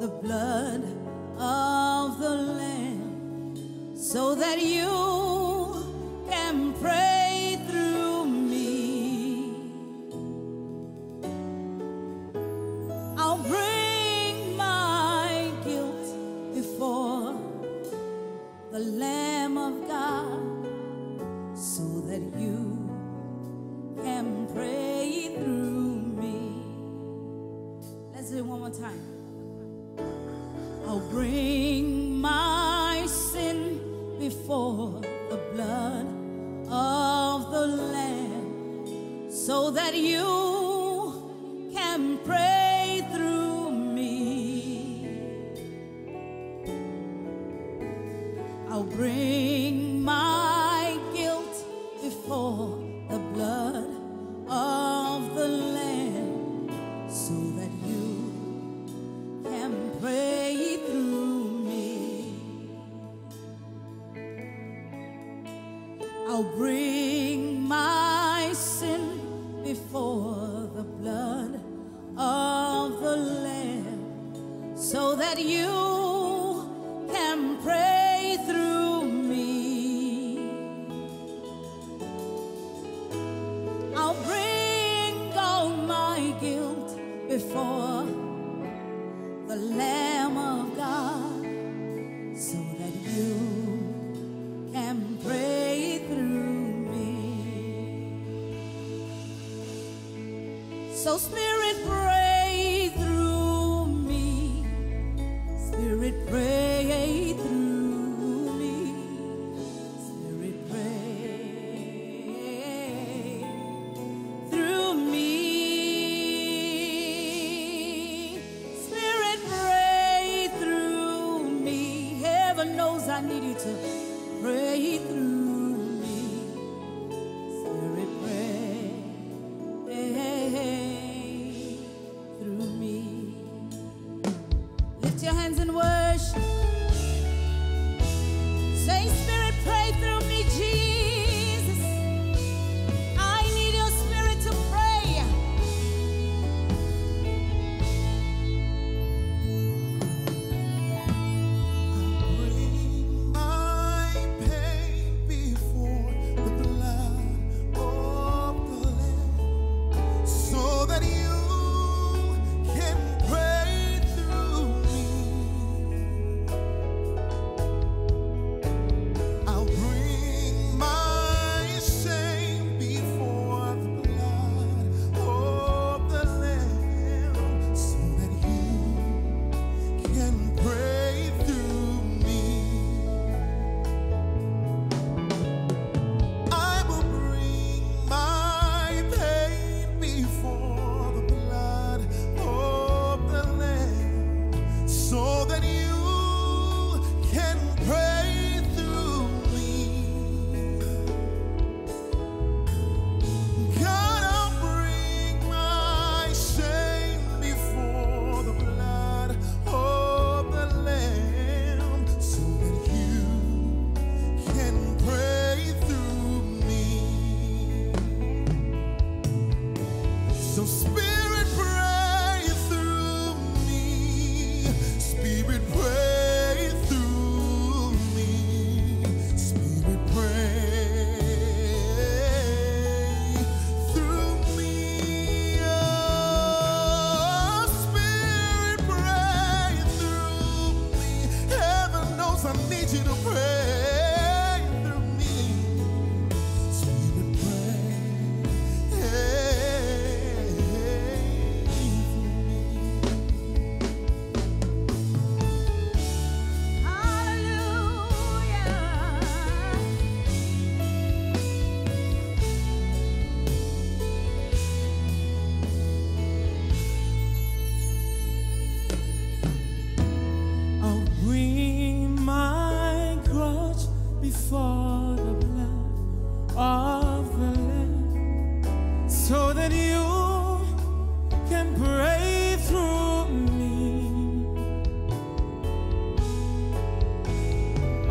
the blood of the Lamb so that you so that you can pray through me. I'll bring my guilt before the blood of the Lamb so that you can pray through me. I'll bring my before the blood of the Lamb so that you can pray through me. I'll bring all my guilt before So, Spirit, pray through me. Spirit, pray through me. Spirit, pray through me. Spirit, pray through me. Heaven knows I need you to and worship. Spirit, pray through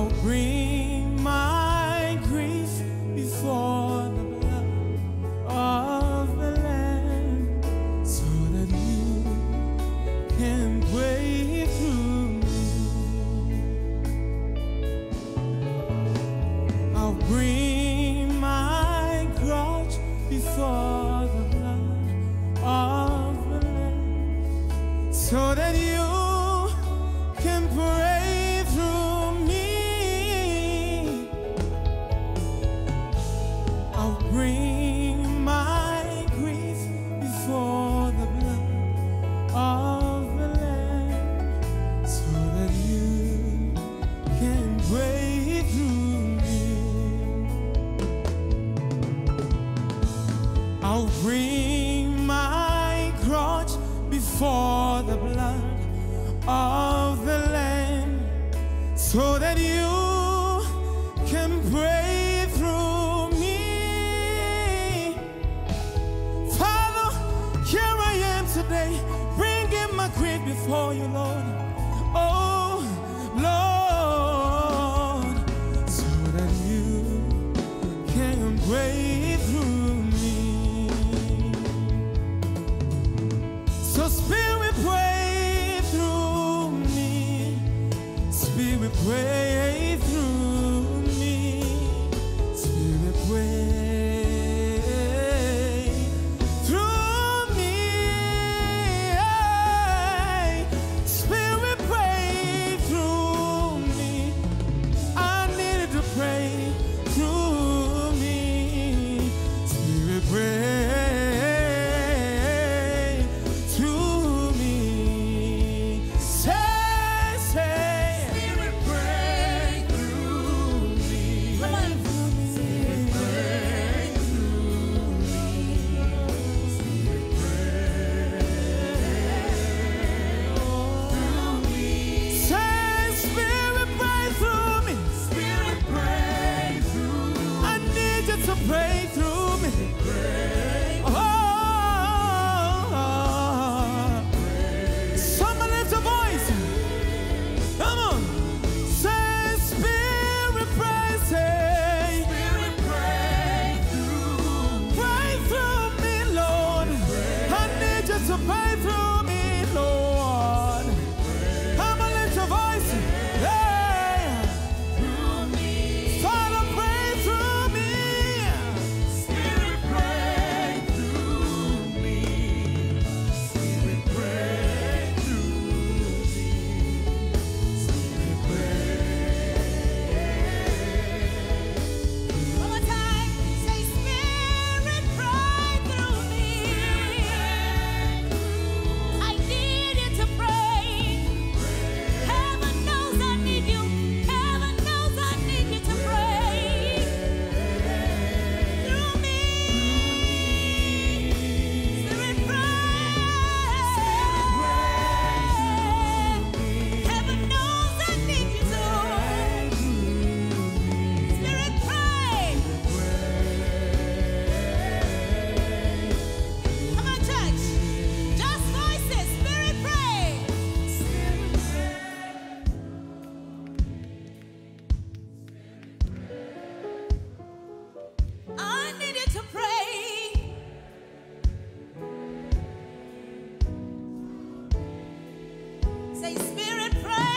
I'll. before you, Lord. Oh, Lord, so that you can through me. So, Spirit, pray through me. Spirit, pray through pray Say, Spirit, pray.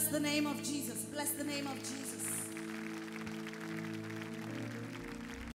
Bless the name of Jesus. Bless the name of Jesus.